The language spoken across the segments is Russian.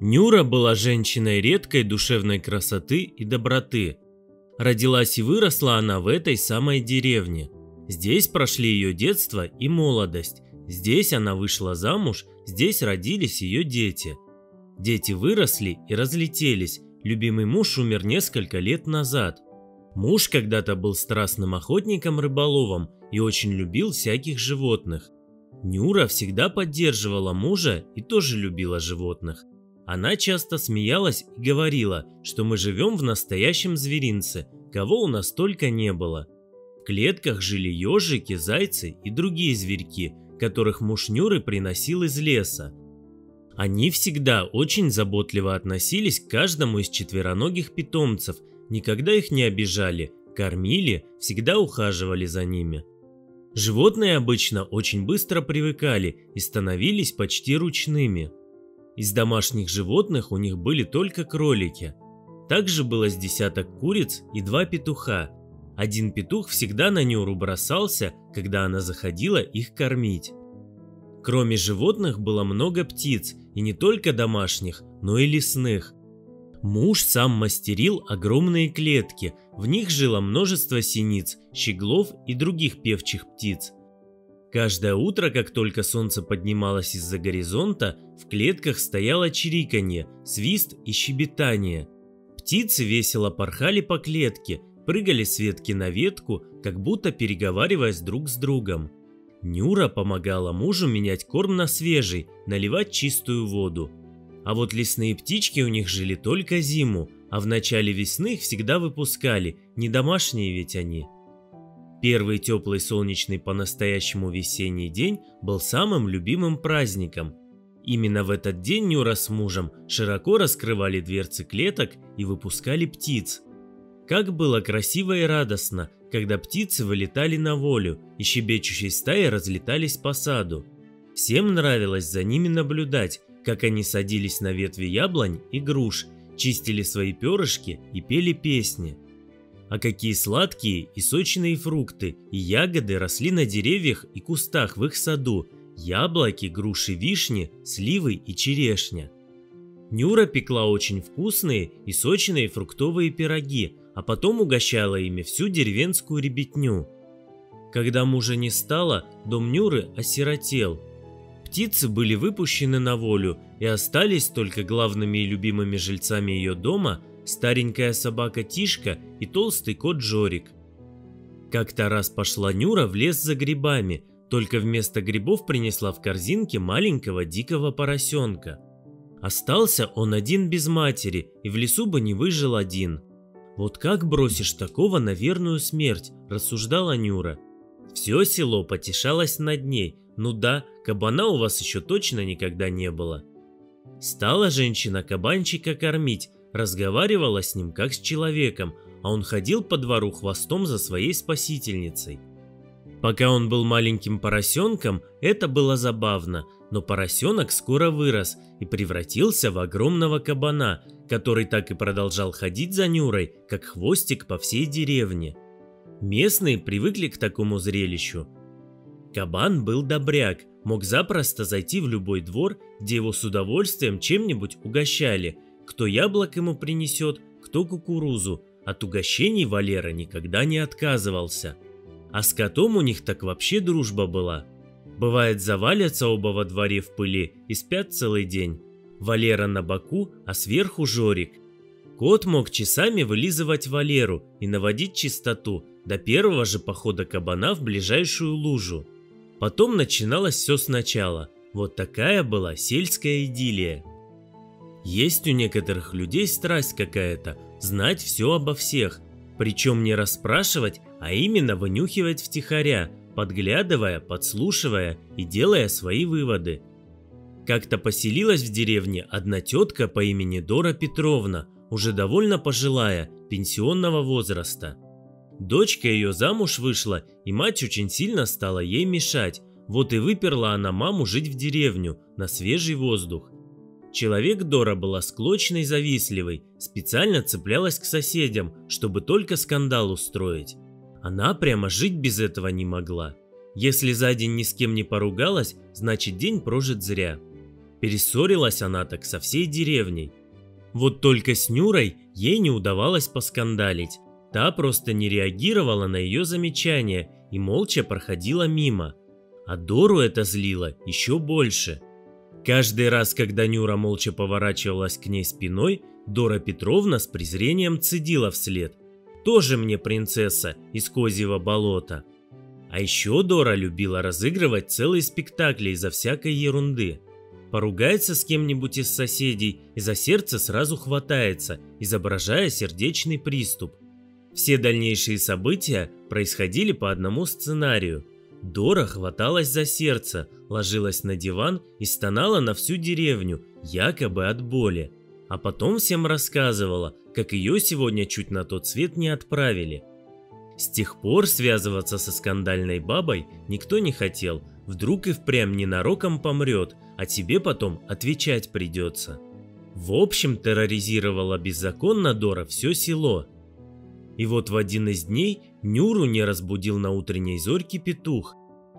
Нюра была женщиной редкой душевной красоты и доброты. Родилась и выросла она в этой самой деревне. Здесь прошли ее детство и молодость. Здесь она вышла замуж, здесь родились ее дети. Дети выросли и разлетелись. Любимый муж умер несколько лет назад. Муж когда-то был страстным охотником-рыболовом и очень любил всяких животных. Нюра всегда поддерживала мужа и тоже любила животных. Она часто смеялась и говорила, что мы живем в настоящем зверинце, кого у нас только не было. В клетках жили ежики, зайцы и другие зверьки, которых муж Нюры приносил из леса. Они всегда очень заботливо относились к каждому из четвероногих питомцев, никогда их не обижали, кормили, всегда ухаживали за ними. Животные обычно очень быстро привыкали и становились почти ручными. Из домашних животных у них были только кролики. Также было с десяток куриц и два петуха. Один петух всегда на Нюру бросался, когда она заходила их кормить. Кроме животных было много птиц, и не только домашних, но и лесных. Муж сам мастерил огромные клетки, в них жило множество синиц, щеглов и других певчих птиц. Каждое утро, как только солнце поднималось из-за горизонта, в клетках стояло чириканье, свист и щебетание. Птицы весело порхали по клетке, прыгали с ветки на ветку, как будто переговариваясь друг с другом. Нюра помогала мужу менять корм на свежий, наливать чистую воду. А вот лесные птички у них жили только зиму, а в начале весны их всегда выпускали, не домашние ведь они – Первый теплый солнечный по-настоящему весенний день был самым любимым праздником. Именно в этот день Нюра с мужем широко раскрывали дверцы клеток и выпускали птиц. Как было красиво и радостно, когда птицы вылетали на волю и щебечущей стаи разлетались по саду. Всем нравилось за ними наблюдать, как они садились на ветви яблонь и груш, чистили свои перышки и пели песни – а какие сладкие и сочные фрукты и ягоды росли на деревьях и кустах в их саду, яблоки, груши, вишни, сливы и черешня. Нюра пекла очень вкусные и сочные фруктовые пироги, а потом угощала ими всю деревенскую ребятню. Когда мужа не стало, дом Нюры осиротел. Птицы были выпущены на волю и остались только главными и любимыми жильцами ее дома старенькая собака Тишка и толстый кот Жорик. Как-то раз пошла Нюра в лес за грибами, только вместо грибов принесла в корзинке маленького дикого поросенка. Остался он один без матери и в лесу бы не выжил один. Вот как бросишь такого на верную смерть, рассуждала Нюра. Все село потешалось над ней, ну да, кабана у вас еще точно никогда не было. Стала женщина кабанчика кормить, разговаривала с ним как с человеком, а он ходил по двору хвостом за своей спасительницей. Пока он был маленьким поросенком, это было забавно, но поросенок скоро вырос и превратился в огромного кабана, который так и продолжал ходить за Нюрой, как хвостик по всей деревне. Местные привыкли к такому зрелищу. Кабан был добряк, мог запросто зайти в любой двор, где его с удовольствием чем-нибудь угощали – кто яблок ему принесет, кто кукурузу. От угощений Валера никогда не отказывался. А с котом у них так вообще дружба была. Бывает, завалятся оба во дворе в пыли и спят целый день. Валера на боку, а сверху Жорик. Кот мог часами вылизывать Валеру и наводить чистоту до первого же похода кабана в ближайшую лужу. Потом начиналось все сначала. Вот такая была сельская идиллия. Есть у некоторых людей страсть какая-то, знать все обо всех, причем не расспрашивать, а именно вынюхивать втихаря, подглядывая, подслушивая и делая свои выводы. Как-то поселилась в деревне одна тетка по имени Дора Петровна, уже довольно пожилая, пенсионного возраста. Дочка ее замуж вышла, и мать очень сильно стала ей мешать, вот и выперла она маму жить в деревню, на свежий воздух. Человек Дора была склочной завистливой, специально цеплялась к соседям, чтобы только скандал устроить. Она прямо жить без этого не могла. Если за день ни с кем не поругалась, значит день прожит зря. Перессорилась она так со всей деревней. Вот только с Нюрой ей не удавалось поскандалить. Та просто не реагировала на ее замечания и молча проходила мимо. А Дору это злило еще больше. Каждый раз, когда Нюра молча поворачивалась к ней спиной, Дора Петровна с презрением цедила вслед. «Тоже мне принцесса из Козьего болота». А еще Дора любила разыгрывать целые спектакли из-за всякой ерунды. Поругается с кем-нибудь из соседей и за сердце сразу хватается, изображая сердечный приступ. Все дальнейшие события происходили по одному сценарию. Дора хваталась за сердце, ложилась на диван и стонала на всю деревню, якобы от боли. А потом всем рассказывала, как ее сегодня чуть на тот свет не отправили – с тех пор связываться со скандальной бабой никто не хотел. Вдруг и впрямь ненароком помрет, а тебе потом отвечать придется. В общем, терроризировала беззаконно Дора все село. И вот в один из дней Нюру не разбудил на утренней зорьке петух.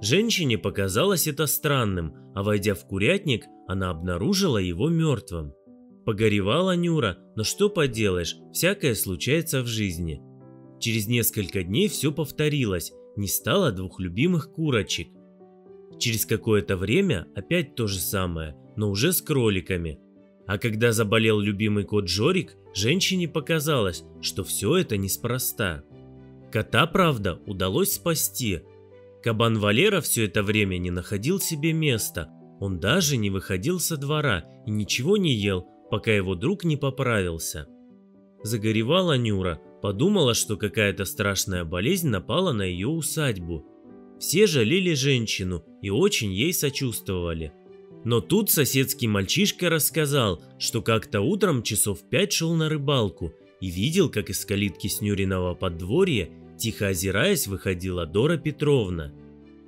Женщине показалось это странным, а войдя в курятник, она обнаружила его мертвым. Погоревала Нюра, но что поделаешь, всякое случается в жизни – Через несколько дней все повторилось, не стало двух любимых курочек. Через какое-то время опять то же самое, но уже с кроликами. А когда заболел любимый кот Жорик, женщине показалось, что все это неспроста. Кота, правда, удалось спасти. Кабан Валера все это время не находил себе места. Он даже не выходил со двора и ничего не ел, пока его друг не поправился. Загоревала Нюра, Подумала, что какая-то страшная болезнь напала на ее усадьбу. Все жалели женщину и очень ей сочувствовали. Но тут соседский мальчишка рассказал, что как-то утром часов пять шел на рыбалку и видел, как из калитки Снюриного подворья, тихо озираясь, выходила Дора Петровна.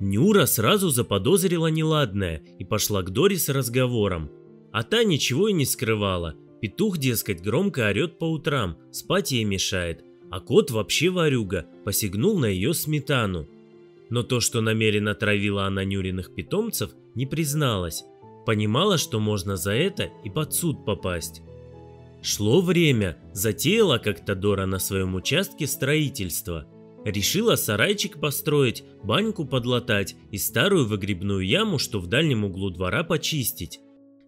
Нюра сразу заподозрила неладное и пошла к Доре с разговором. А та ничего и не скрывала. Петух, дескать, громко орет по утрам, спать ей мешает, а кот вообще ворюга, посягнул на ее сметану. Но то, что намеренно травила она Нюриных питомцев, не призналась. Понимала, что можно за это и под суд попасть. Шло время, затеяла как-то Дора на своем участке строительство. Решила сарайчик построить, баньку подлатать и старую выгребную яму, что в дальнем углу двора почистить.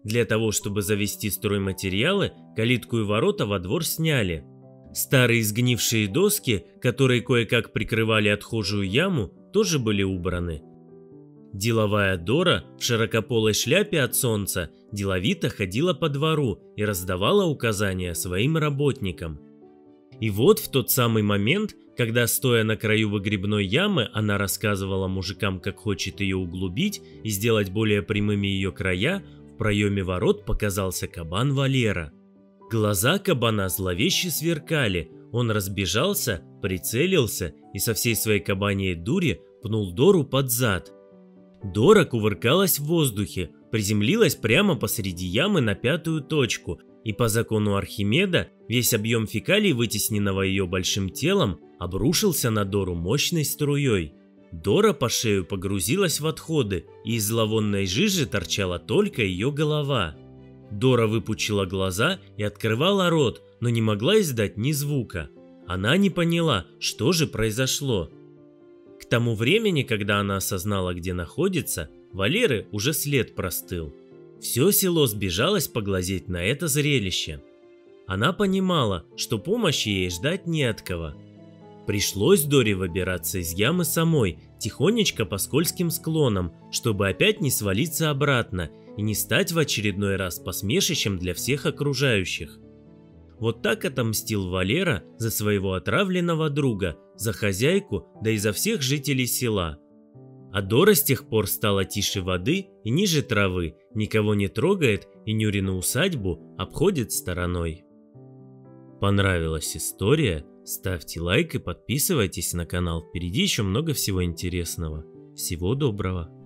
Для того, чтобы завести стройматериалы, калитку и ворота во двор сняли – Старые сгнившие доски, которые кое-как прикрывали отхожую яму, тоже были убраны. Деловая Дора в широкополой шляпе от солнца деловито ходила по двору и раздавала указания своим работникам. И вот в тот самый момент, когда, стоя на краю выгребной ямы, она рассказывала мужикам, как хочет ее углубить и сделать более прямыми ее края, в проеме ворот показался кабан Валера – Глаза кабана зловеще сверкали, он разбежался, прицелился и со всей своей кабаньей дури пнул Дору под зад. Дора кувыркалась в воздухе, приземлилась прямо посреди ямы на пятую точку, и по закону Архимеда весь объем фекалий, вытесненного ее большим телом, обрушился на Дору мощной струей. Дора по шею погрузилась в отходы, и из зловонной жижи торчала только ее голова. Дора выпучила глаза и открывала рот, но не могла издать ни звука. Она не поняла, что же произошло. К тому времени, когда она осознала, где находится, Валеры уже след простыл. Все село сбежалось поглазеть на это зрелище. Она понимала, что помощи ей ждать не от кого. Пришлось Доре выбираться из ямы самой, тихонечко по скользким склонам, чтобы опять не свалиться обратно и не стать в очередной раз посмешищем для всех окружающих. Вот так отомстил Валера за своего отравленного друга, за хозяйку, да и за всех жителей села. А Дора с тех пор стала тише воды и ниже травы, никого не трогает и Нюрину усадьбу обходит стороной. Понравилась история? Ставьте лайк и подписывайтесь на канал, впереди еще много всего интересного. Всего доброго!